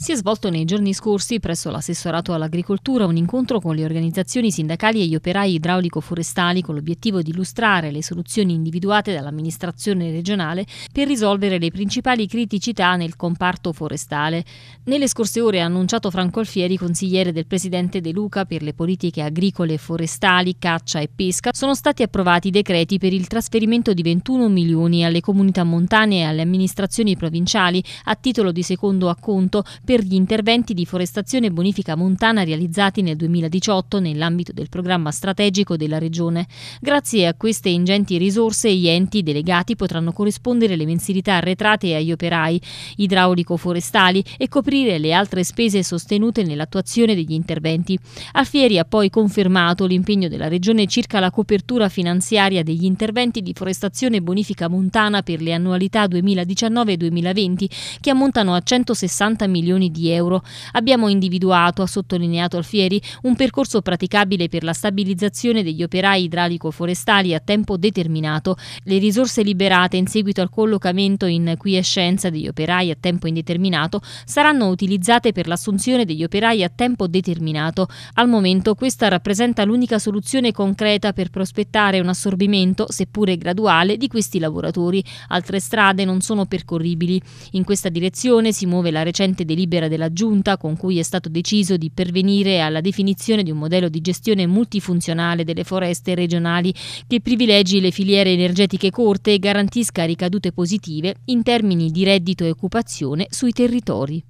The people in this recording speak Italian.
Si è svolto nei giorni scorsi presso l'assessorato all'agricoltura un incontro con le organizzazioni sindacali e gli operai idraulico-forestali con l'obiettivo di illustrare le soluzioni individuate dall'amministrazione regionale per risolvere le principali criticità nel comparto forestale. Nelle scorse ore ha annunciato Franco Alfieri, consigliere del presidente De Luca per le politiche agricole forestali, caccia e pesca, sono stati approvati decreti per il trasferimento di 21 milioni alle comunità montane e alle amministrazioni provinciali a titolo di secondo acconto per gli interventi di forestazione e bonifica montana realizzati nel 2018 nell'ambito del programma strategico della Regione. Grazie a queste ingenti risorse gli enti delegati potranno corrispondere le mensilità arretrate agli operai idraulico-forestali e coprire le altre spese sostenute nell'attuazione degli interventi. Alfieri ha poi confermato l'impegno della Regione circa la copertura finanziaria degli interventi di forestazione e bonifica montana per le annualità 2019 e 2020 che ammontano a 160 milioni milioni di euro. Abbiamo individuato, ha sottolineato Alfieri, un percorso praticabile per la stabilizzazione degli operai idraulico-forestali a tempo determinato. Le risorse liberate in seguito al collocamento in quiescenza degli operai a tempo indeterminato saranno utilizzate per l'assunzione degli operai a tempo determinato. Al momento questa rappresenta l'unica soluzione concreta per prospettare un assorbimento, seppure graduale, di questi lavoratori. Altre strade non sono percorribili. In questa direzione si muove la recente delibera delibera della Giunta con cui è stato deciso di pervenire alla definizione di un modello di gestione multifunzionale delle foreste regionali che privilegi le filiere energetiche corte e garantisca ricadute positive in termini di reddito e occupazione sui territori.